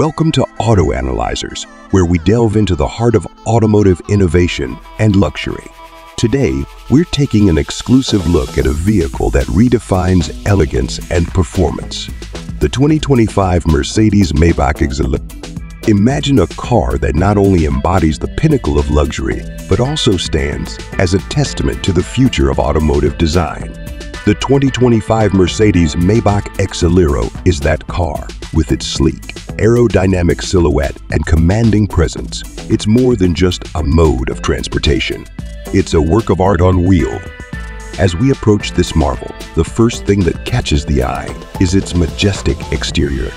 Welcome to Auto Analyzers, where we delve into the heart of automotive innovation and luxury. Today, we're taking an exclusive look at a vehicle that redefines elegance and performance. The 2025 Mercedes-Maybach Exelero. Imagine a car that not only embodies the pinnacle of luxury, but also stands as a testament to the future of automotive design. The 2025 Mercedes Maybach Exelero is that car. With its sleek, aerodynamic silhouette and commanding presence, it's more than just a mode of transportation. It's a work of art on wheel. As we approach this marvel, the first thing that catches the eye is its majestic exterior.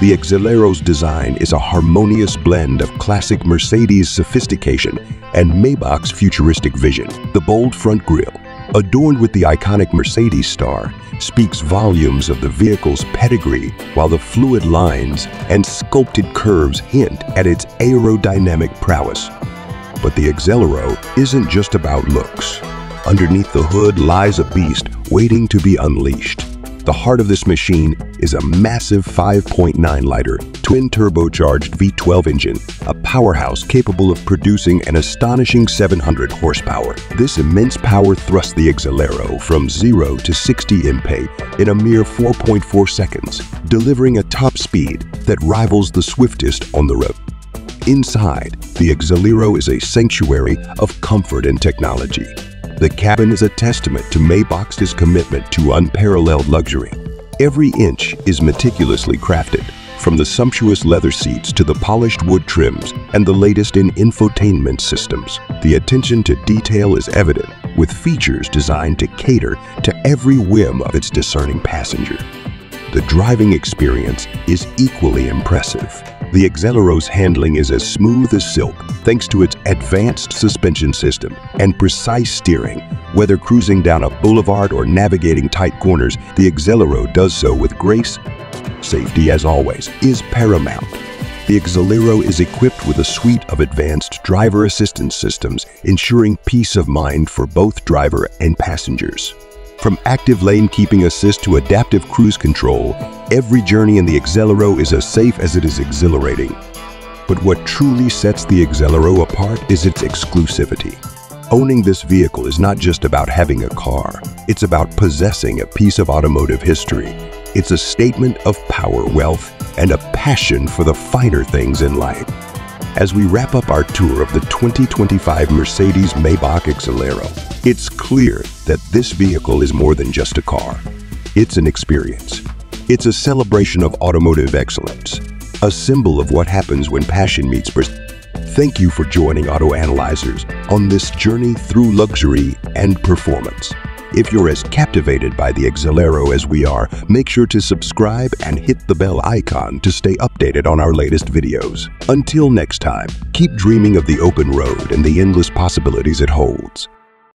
The Exelero's design is a harmonious blend of classic Mercedes sophistication and Maybach's futuristic vision. The bold front grille, adorned with the iconic Mercedes star, speaks volumes of the vehicle's pedigree, while the fluid lines and sculpted curves hint at its aerodynamic prowess. But the Exelero isn't just about looks. Underneath the hood lies a beast waiting to be unleashed. The heart of this machine is a massive 5.9-liter, twin-turbocharged V12 engine, a powerhouse capable of producing an astonishing 700 horsepower. This immense power thrusts the Exelero from 0 to 60 mph in a mere 4.4 seconds, delivering a top speed that rivals the swiftest on the road. Inside, the Exelero is a sanctuary of comfort and technology. The cabin is a testament to Maybach's commitment to unparalleled luxury. Every inch is meticulously crafted, from the sumptuous leather seats to the polished wood trims and the latest in infotainment systems. The attention to detail is evident, with features designed to cater to every whim of its discerning passenger. The driving experience is equally impressive. The Exelero's handling is as smooth as silk thanks to its advanced suspension system and precise steering. Whether cruising down a boulevard or navigating tight corners, the Exelero does so with grace. Safety, as always, is paramount. The Exelero is equipped with a suite of advanced driver assistance systems, ensuring peace of mind for both driver and passengers. From active lane keeping assist to adaptive cruise control, every journey in the Exelero is as safe as it is exhilarating. But what truly sets the Exelero apart is its exclusivity. Owning this vehicle is not just about having a car, it's about possessing a piece of automotive history. It's a statement of power, wealth, and a passion for the finer things in life. As we wrap up our tour of the 2025 Mercedes-Maybach Exelero, it's clear that this vehicle is more than just a car. It's an experience. It's a celebration of automotive excellence, a symbol of what happens when passion meets. Thank you for joining Auto Analyzers on this journey through luxury and performance. If you're as captivated by the Exelero as we are, make sure to subscribe and hit the bell icon to stay updated on our latest videos. Until next time, keep dreaming of the open road and the endless possibilities it holds.